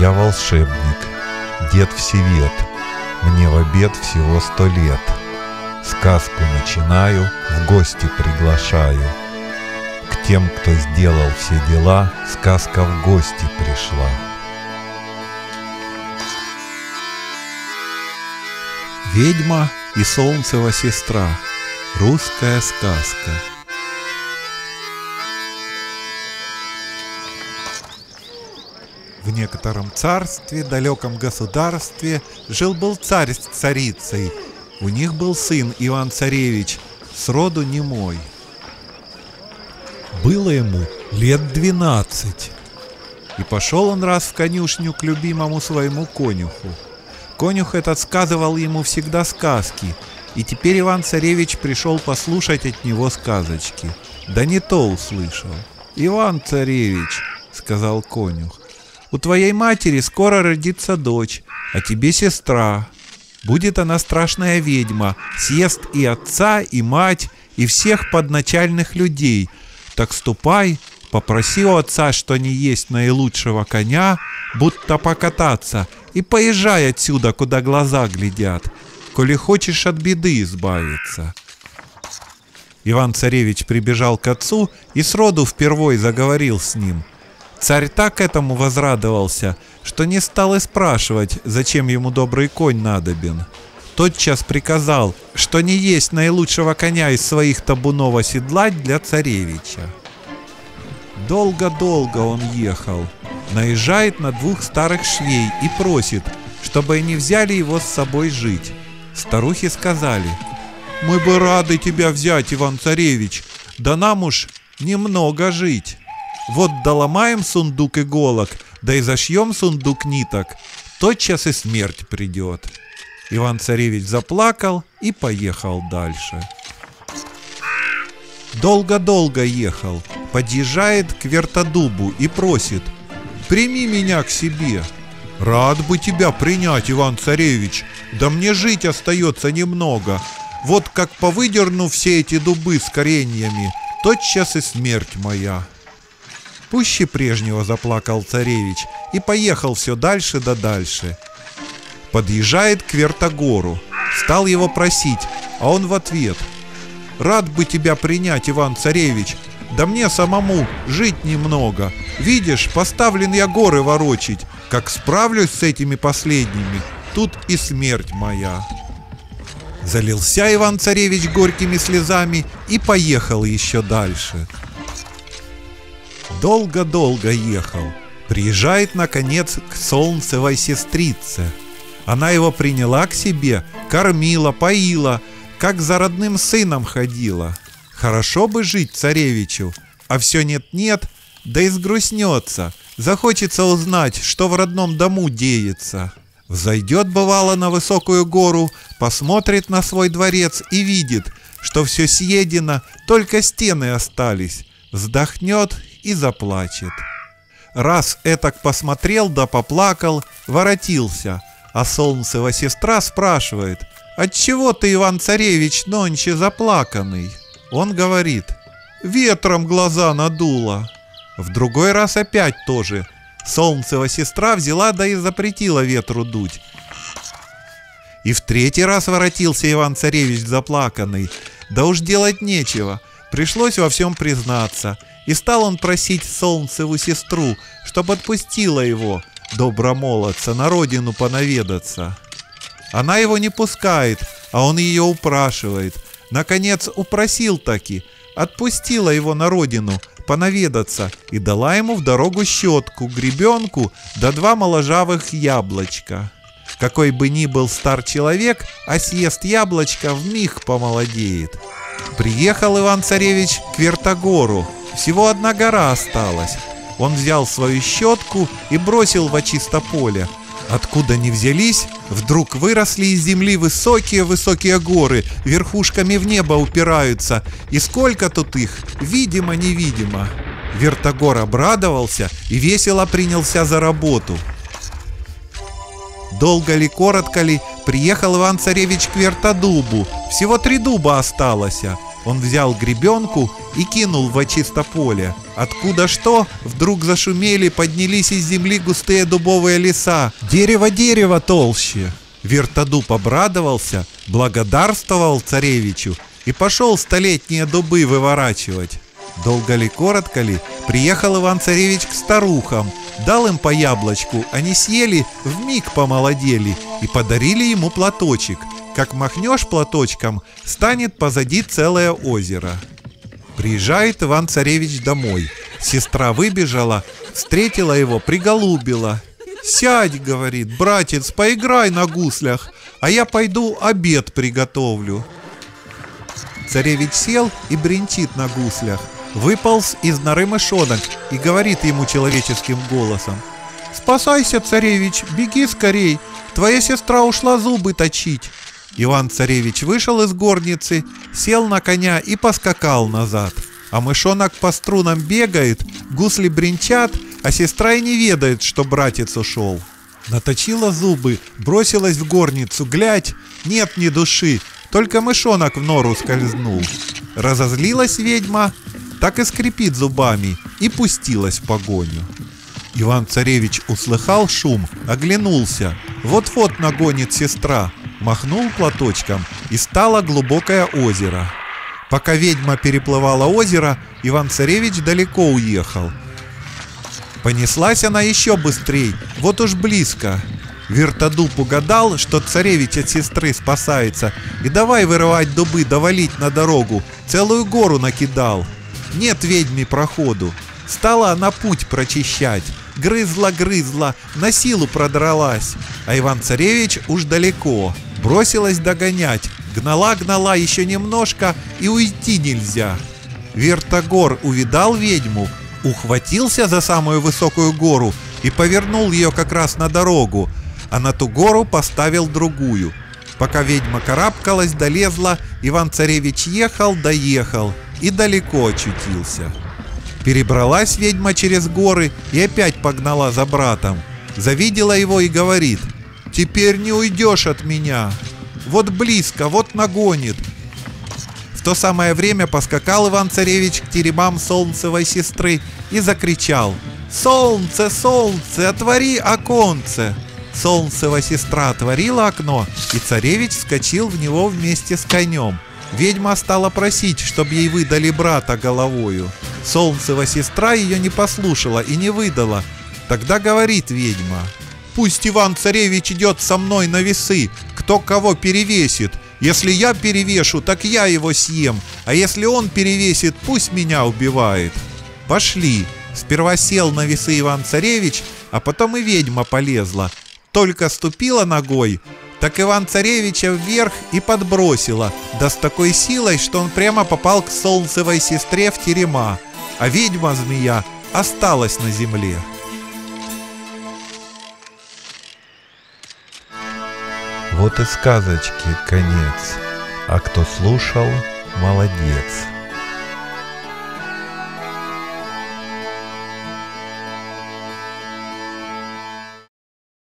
Я волшебник, дед Всевет, мне в обед всего сто лет. Сказку начинаю, в гости приглашаю. К тем, кто сделал все дела, сказка в гости пришла. Ведьма и солнцева сестра. Русская сказка. В некотором царстве, далеком государстве, жил-был царь с царицей. У них был сын Иван-царевич, сроду немой. Было ему лет двенадцать. И пошел он раз в конюшню к любимому своему конюху. Конюх этот сказывал ему всегда сказки, и теперь Иван-царевич пришел послушать от него сказочки. Да не то услышал. «Иван-царевич», — сказал конюх, — «у твоей матери скоро родится дочь, а тебе сестра. Будет она страшная ведьма, съест и отца, и мать, и всех подначальных людей. Так ступай, попроси у отца, что не есть наилучшего коня, будто покататься, и поезжай отсюда, куда глаза глядят, коли хочешь от беды избавиться. Иван-царевич прибежал к отцу и сроду впервой заговорил с ним. Царь так этому возрадовался, что не стал и спрашивать, зачем ему добрый конь надобен. Тотчас приказал, что не есть наилучшего коня из своих табунов оседлать для царевича. Долго-долго он ехал, наезжает на двух старых швей и просит, чтобы они взяли его с собой жить. Старухи сказали, «Мы бы рады тебя взять, Иван-царевич, да нам уж немного жить. Вот доломаем сундук иголок, да и зашьем сундук ниток, тотчас и смерть придет». Иван-царевич заплакал и поехал дальше. Долго-долго ехал, подъезжает к вертодубу и просит «Прими меня к себе». «Рад бы тебя принять, Иван-царевич, да мне жить остается немного. Вот как повыдерну все эти дубы с кореньями, тотчас и смерть моя». Пуще прежнего заплакал царевич и поехал все дальше да дальше. Подъезжает к Вертогору, стал его просить, а он в ответ «Рад бы тебя принять, Иван-царевич, да мне самому жить немного. Видишь, поставлен я горы ворочить. Как справлюсь с этими последними, тут и смерть моя. Залился Иван-царевич горькими слезами и поехал еще дальше. Долго-долго ехал. Приезжает, наконец, к солнцевой сестрице. Она его приняла к себе, кормила, поила, как за родным сыном ходила. Хорошо бы жить царевичу, а все нет-нет, да и сгрустнется. Захочется узнать, что в родном дому деется. Взойдет, бывало, на высокую гору, посмотрит на свой дворец и видит, что все съедено, только стены остались. Вздохнет и заплачет. Раз этак посмотрел да поплакал, воротился, а солнцева сестра спрашивает, «Отчего ты, Иван-царевич, нонче заплаканный?» Он говорит, ветром глаза надуло. В другой раз опять тоже. Солнцева сестра взяла да и запретила ветру дуть. И в третий раз воротился Иван-царевич заплаканный. Да уж делать нечего. Пришлось во всем признаться. И стал он просить Солнцеву сестру, чтобы отпустила его, добромолодца, на родину понаведаться. Она его не пускает, а он ее упрашивает – Наконец упросил таки, отпустила его на родину понаведаться и дала ему в дорогу щетку, гребенку да два моложавых яблочка. Какой бы ни был стар человек, а съест яблочко, в миг помолодеет. Приехал Иван-царевич к Вертогору, всего одна гора осталась. Он взял свою щетку и бросил в чисто поле, Откуда ни взялись, вдруг выросли из земли высокие-высокие горы, верхушками в небо упираются, и сколько тут их, видимо-невидимо. Вертогор обрадовался и весело принялся за работу. Долго ли, коротко ли, приехал Иван-царевич к Вертодубу. Всего три дуба осталось. Он взял гребенку и кинул в очисто поле. Откуда что? Вдруг зашумели, поднялись из земли густые дубовые леса. Дерево дерево толще. Вертодуб обрадовался, благодарствовал царевичу и пошел столетние дубы выворачивать. Долго ли, коротко ли, приехал Иван-царевич к старухам, дал им по яблочку, они съели, в миг помолодели и подарили ему платочек. Как махнешь платочком, станет позади целое озеро. Приезжает Иван-царевич домой. Сестра выбежала, встретила его, приголубила. «Сядь, — говорит, — братец, поиграй на гуслях, а я пойду обед приготовлю». Царевич сел и бренчит на гуслях. Выполз из норы мышонок и говорит ему человеческим голосом. «Спасайся, царевич, беги скорей, твоя сестра ушла зубы точить». Иван-царевич вышел из горницы, сел на коня и поскакал назад. А мышонок по струнам бегает, гусли бренчат, а сестра и не ведает, что братец ушел. Наточила зубы, бросилась в горницу, глядь, нет ни души, только мышонок в нору скользнул. Разозлилась ведьма, так и скрипит зубами, и пустилась в погоню. Иван-царевич услыхал шум, оглянулся. Вот-вот нагонит сестра. Махнул платочком, и стало глубокое озеро. Пока ведьма переплывала озеро, Иван-царевич далеко уехал. Понеслась она еще быстрей, вот уж близко. Вертодуб угадал, что царевич от сестры спасается, и давай вырывать дубы, довалить на дорогу, целую гору накидал. Нет ведьме проходу. Стала она путь прочищать. Грызла-грызла, на силу продралась. А Иван-царевич уж далеко. Бросилась догонять. Гнала-гнала еще немножко, и уйти нельзя. Вертогор увидал ведьму, ухватился за самую высокую гору и повернул ее как раз на дорогу, а на ту гору поставил другую. Пока ведьма карабкалась, долезла, Иван-царевич ехал, доехал и далеко очутился. Перебралась ведьма через горы и опять погнала за братом. Завидела его и говорит, «Теперь не уйдешь от меня. Вот близко, вот нагонит». В то самое время поскакал Иван-царевич к теремам солнцевой сестры и закричал, «Солнце, солнце, отвори оконце!» Солнцева сестра отворила окно, и царевич вскочил в него вместе с конем. Ведьма стала просить, чтобы ей выдали брата головою. Солнцева сестра ее не послушала и не выдала. Тогда говорит ведьма, «Пусть Иван-царевич идет со мной на весы, кто кого перевесит. Если я перевешу, так я его съем, а если он перевесит, пусть меня убивает». Пошли. Сперва сел на весы Иван-царевич, а потом и ведьма полезла. Только ступила ногой, так Иван-царевича вверх и подбросила, да с такой силой, что он прямо попал к солнцевой сестре в терема, а ведьма-змея осталась на земле. Вот и сказочки конец, а кто слушал, молодец.